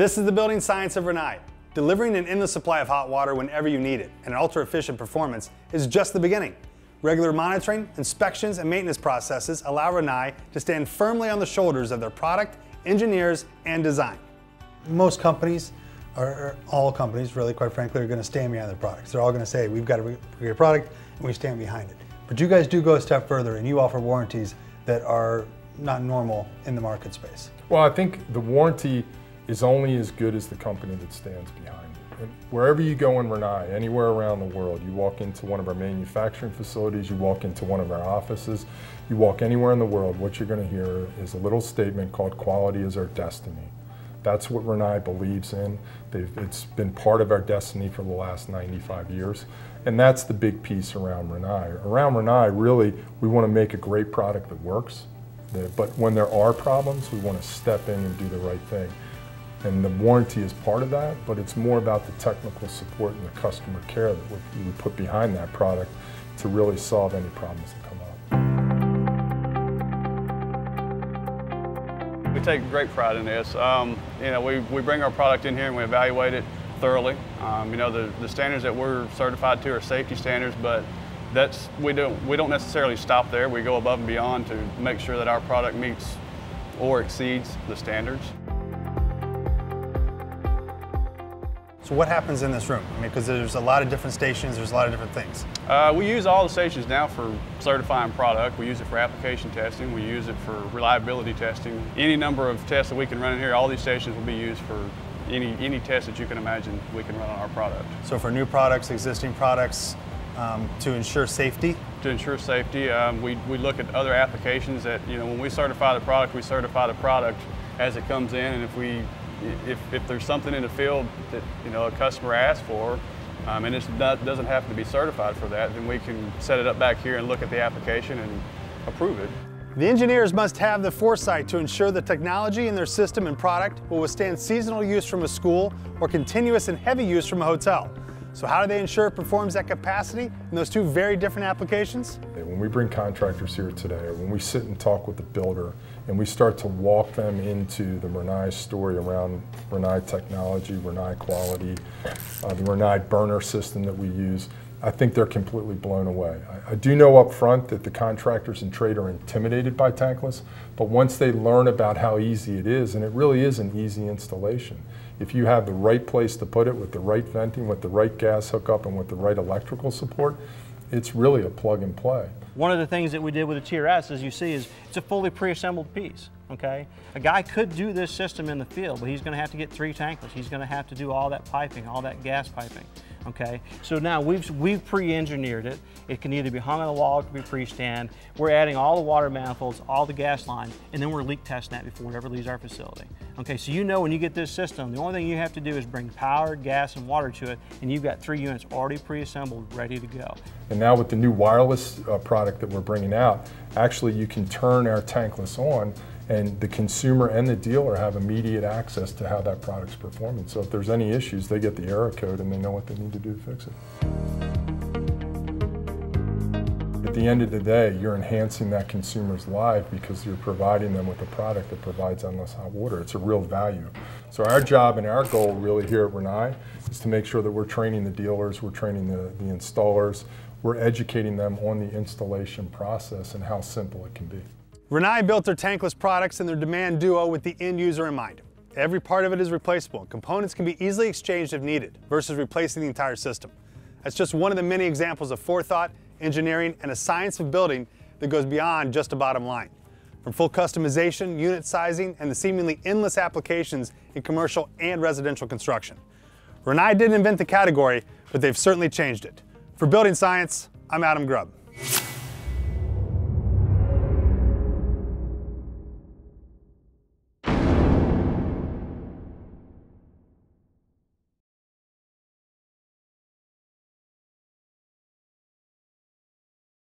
This is the building science of Rinnai. Delivering an endless supply of hot water whenever you need it and an ultra efficient performance is just the beginning. Regular monitoring, inspections, and maintenance processes allow Rinnai to stand firmly on the shoulders of their product, engineers, and design. Most companies, or all companies really quite frankly, are going to stand behind their products. They're all going to say, we've got a great product and we stand behind it. But you guys do go a step further and you offer warranties that are not normal in the market space. Well, I think the warranty is only as good as the company that stands behind it. And wherever you go in Rinnai, anywhere around the world, you walk into one of our manufacturing facilities, you walk into one of our offices, you walk anywhere in the world, what you're going to hear is a little statement called quality is our destiny. That's what Rinnai believes in. They've, it's been part of our destiny for the last 95 years. And that's the big piece around Rinnai. Around Rinnai, really, we want to make a great product that works. But when there are problems, we want to step in and do the right thing. And the warranty is part of that, but it's more about the technical support and the customer care that we put behind that product to really solve any problems that come up. We take great pride in this. Um, you know, we, we bring our product in here and we evaluate it thoroughly. Um, you know, the, the standards that we're certified to are safety standards, but that's we don't we don't necessarily stop there. We go above and beyond to make sure that our product meets or exceeds the standards. So what happens in this room? I mean, because there's a lot of different stations, there's a lot of different things. Uh, we use all the stations now for certifying product. We use it for application testing. We use it for reliability testing. Any number of tests that we can run in here, all these stations will be used for any, any test that you can imagine we can run on our product. So for new products, existing products, um, to ensure safety? To ensure safety, um, we, we look at other applications that, you know, when we certify the product, we certify the product as it comes in, and if we, if, if there's something in the field that, you know, a customer asks for, um, and it doesn't have to be certified for that, then we can set it up back here and look at the application and approve it. The engineers must have the foresight to ensure the technology in their system and product will withstand seasonal use from a school or continuous and heavy use from a hotel. So how do they ensure it performs at capacity in those two very different applications? When we bring contractors here today, or when we sit and talk with the builder, and we start to walk them into the Rinnai story around Rinnai technology, Rinnai quality, uh, the Rinnai burner system that we use, I think they're completely blown away. I, I, do know up front that the contractors and trade are intimidated by tankless, but once they learn about how easy it is, and it really is an easy installation, if you have the right place to put it with the right venting, with the right gas hookup, and with the right electrical support, it's really a plug and play. One of the things that we did with the TRS, as you see, is it's a fully pre-assembled piece, okay? A guy could do this system in the field, but he's gonna have to get three tankless. He's gonna have to do all that piping, all that gas piping okay? So now we've, we've pre-engineered it. It can either be hung on the wall, it can be freestand. We're adding all the water manifolds, all the gas lines, and then we're leak testing that before it ever leaves our facility. Okay, so you know when you get this system, the only thing you have to do is bring power, gas, and water to it, and you've got three units already pre-assembled, ready to go. And now with the new wireless uh, product that we're bringing out, actually you can turn our tankless on and the consumer and the dealer have immediate access to how that product's performing. So if there's any issues, they get the error code and they know what they need to do to fix it. At the end of the day, you're enhancing that consumer's life because you're providing them with a product that provides endless hot water. It's a real value. So our job and our goal really here at Rinnai is to make sure that we're training the dealers, we're training the, the installers, we're educating them on the installation process and how simple it can be. Rinnai built their tankless products and their demand duo with the end user in mind. Every part of it is replaceable. Components can be easily exchanged if needed versus replacing the entire system. That's just one of the many examples of forethought, engineering, and a science of building that goes beyond just a bottom line. From full customization, unit sizing, and the seemingly endless applications in commercial and residential construction. Rinnai didn't invent the category, but they've certainly changed it. For Building Science, I'm Adam Grubb.